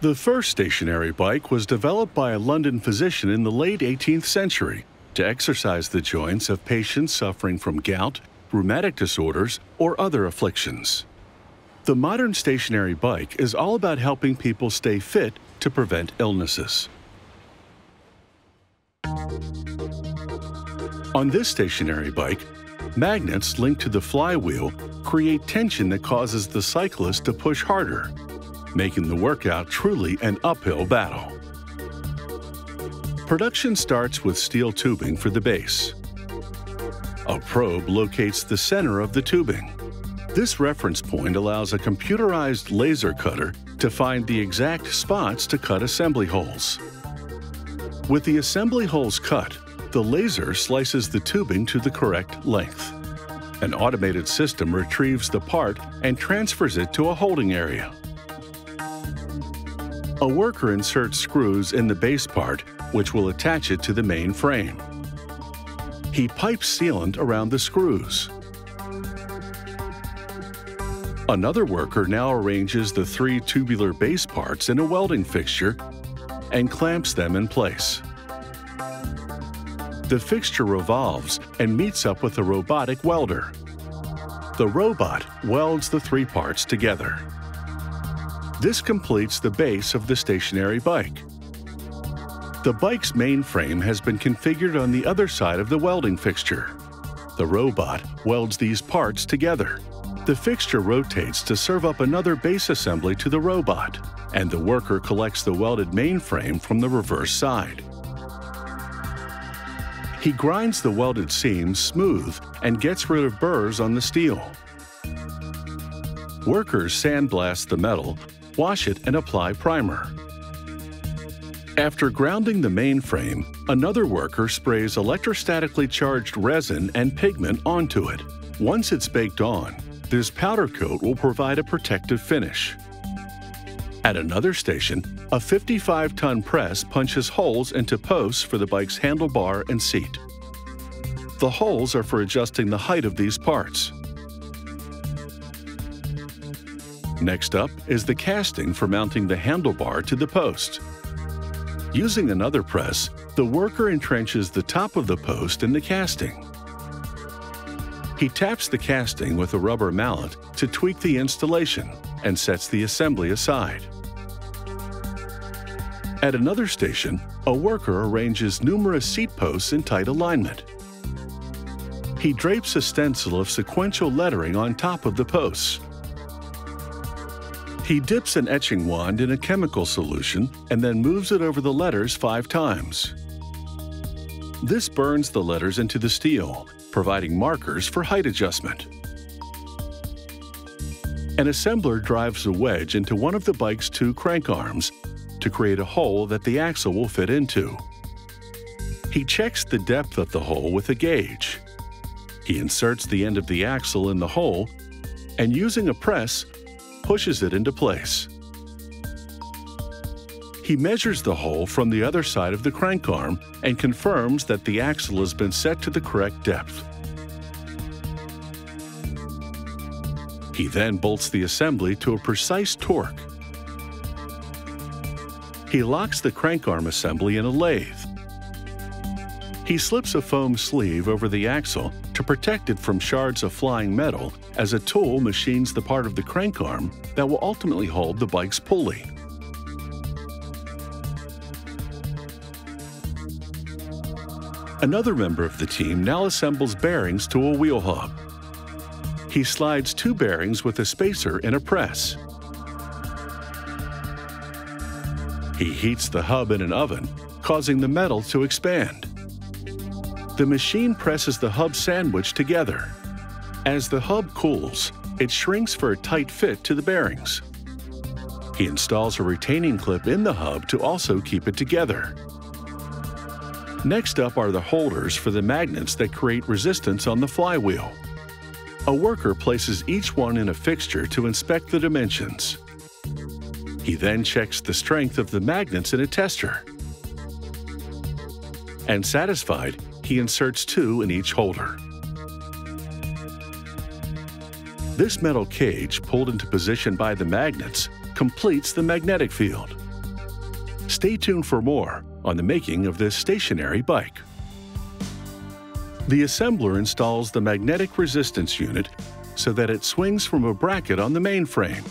The first stationary bike was developed by a London physician in the late 18th century to exercise the joints of patients suffering from gout, rheumatic disorders, or other afflictions. The modern stationary bike is all about helping people stay fit to prevent illnesses. On this stationary bike, magnets linked to the flywheel create tension that causes the cyclist to push harder, making the workout truly an uphill battle. Production starts with steel tubing for the base. A probe locates the center of the tubing. This reference point allows a computerized laser cutter to find the exact spots to cut assembly holes. With the assembly holes cut, the laser slices the tubing to the correct length. An automated system retrieves the part and transfers it to a holding area. A worker inserts screws in the base part, which will attach it to the main frame. He pipes sealant around the screws. Another worker now arranges the three tubular base parts in a welding fixture and clamps them in place. The fixture revolves and meets up with a robotic welder. The robot welds the three parts together. This completes the base of the stationary bike. The bike's main frame has been configured on the other side of the welding fixture. The robot welds these parts together. The fixture rotates to serve up another base assembly to the robot, and the worker collects the welded main frame from the reverse side. He grinds the welded seams smooth and gets rid of burrs on the steel. Workers sandblast the metal wash it and apply primer. After grounding the main frame, another worker sprays electrostatically charged resin and pigment onto it. Once it's baked on, this powder coat will provide a protective finish. At another station, a 55-ton press punches holes into posts for the bike's handlebar and seat. The holes are for adjusting the height of these parts. Next up is the casting for mounting the handlebar to the post. Using another press, the worker entrenches the top of the post in the casting. He taps the casting with a rubber mallet to tweak the installation and sets the assembly aside. At another station, a worker arranges numerous seat posts in tight alignment. He drapes a stencil of sequential lettering on top of the posts he dips an etching wand in a chemical solution and then moves it over the letters five times. This burns the letters into the steel, providing markers for height adjustment. An assembler drives a wedge into one of the bike's two crank arms to create a hole that the axle will fit into. He checks the depth of the hole with a gauge. He inserts the end of the axle in the hole and using a press pushes it into place. He measures the hole from the other side of the crank arm and confirms that the axle has been set to the correct depth. He then bolts the assembly to a precise torque. He locks the crank arm assembly in a lathe. He slips a foam sleeve over the axle to protect it from shards of flying metal as a tool machines the part of the crank arm that will ultimately hold the bike's pulley. Another member of the team now assembles bearings to a wheel hub. He slides two bearings with a spacer in a press. He heats the hub in an oven, causing the metal to expand. The machine presses the hub sandwich together. As the hub cools, it shrinks for a tight fit to the bearings. He installs a retaining clip in the hub to also keep it together. Next up are the holders for the magnets that create resistance on the flywheel. A worker places each one in a fixture to inspect the dimensions. He then checks the strength of the magnets in a tester. And satisfied, he inserts two in each holder. This metal cage, pulled into position by the magnets, completes the magnetic field. Stay tuned for more on the making of this stationary bike. The assembler installs the magnetic resistance unit so that it swings from a bracket on the mainframe.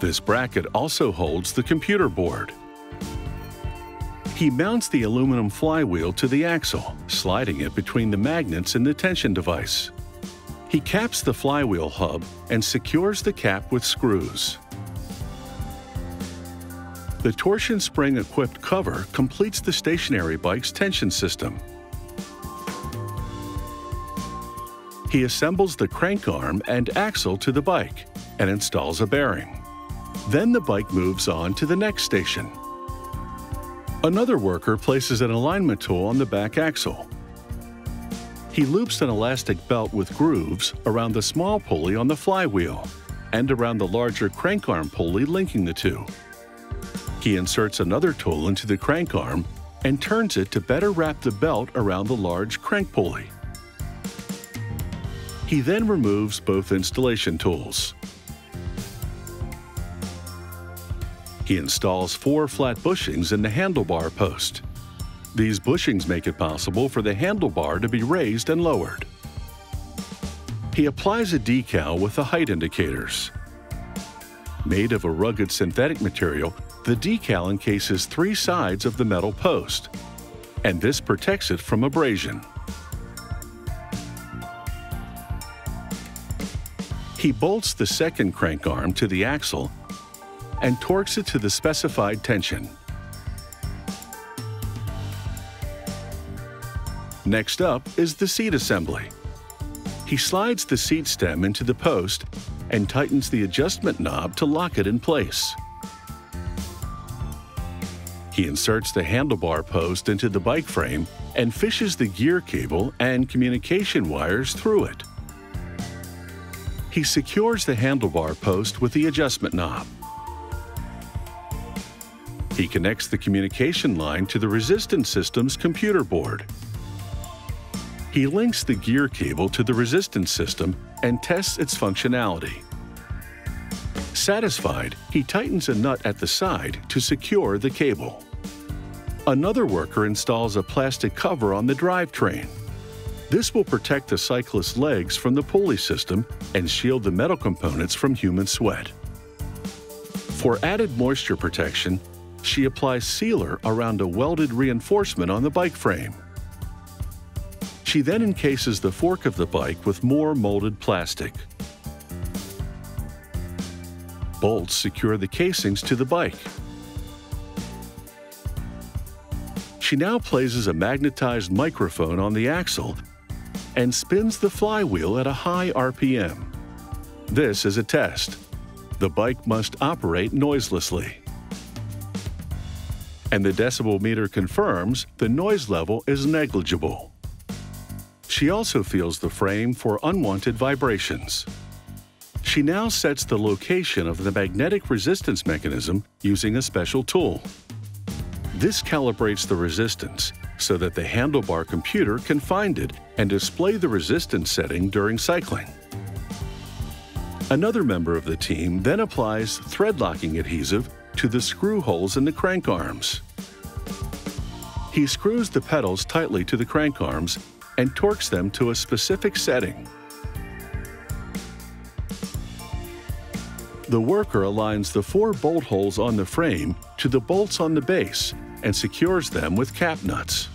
This bracket also holds the computer board. He mounts the aluminum flywheel to the axle, sliding it between the magnets in the tension device. He caps the flywheel hub and secures the cap with screws. The torsion spring-equipped cover completes the stationary bike's tension system. He assembles the crank arm and axle to the bike and installs a bearing. Then the bike moves on to the next station. Another worker places an alignment tool on the back axle. He loops an elastic belt with grooves around the small pulley on the flywheel and around the larger crank arm pulley linking the two. He inserts another tool into the crank arm and turns it to better wrap the belt around the large crank pulley. He then removes both installation tools. He installs four flat bushings in the handlebar post. These bushings make it possible for the handlebar to be raised and lowered. He applies a decal with the height indicators. Made of a rugged synthetic material, the decal encases three sides of the metal post, and this protects it from abrasion. He bolts the second crank arm to the axle and torques it to the specified tension. Next up is the seat assembly. He slides the seat stem into the post and tightens the adjustment knob to lock it in place. He inserts the handlebar post into the bike frame and fishes the gear cable and communication wires through it. He secures the handlebar post with the adjustment knob. He connects the communication line to the resistance system's computer board. He links the gear cable to the resistance system and tests its functionality. Satisfied, he tightens a nut at the side to secure the cable. Another worker installs a plastic cover on the drivetrain. This will protect the cyclist's legs from the pulley system and shield the metal components from human sweat. For added moisture protection, she applies sealer around a welded reinforcement on the bike frame. She then encases the fork of the bike with more molded plastic. Bolts secure the casings to the bike. She now places a magnetized microphone on the axle and spins the flywheel at a high RPM. This is a test. The bike must operate noiselessly. And the decibel meter confirms the noise level is negligible. She also feels the frame for unwanted vibrations. She now sets the location of the magnetic resistance mechanism using a special tool. This calibrates the resistance so that the handlebar computer can find it and display the resistance setting during cycling. Another member of the team then applies thread locking adhesive to the screw holes in the crank arms. He screws the pedals tightly to the crank arms and torques them to a specific setting. The worker aligns the four bolt holes on the frame to the bolts on the base and secures them with cap nuts.